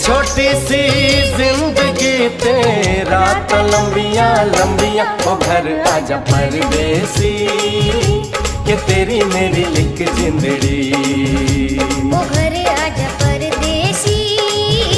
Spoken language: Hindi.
छोटी सी ज़िंदगी तेरा तो लंबिया लंबिया, ओ घर आजा परदेसी। के तेरी मेरी लिख जिंदड़ी।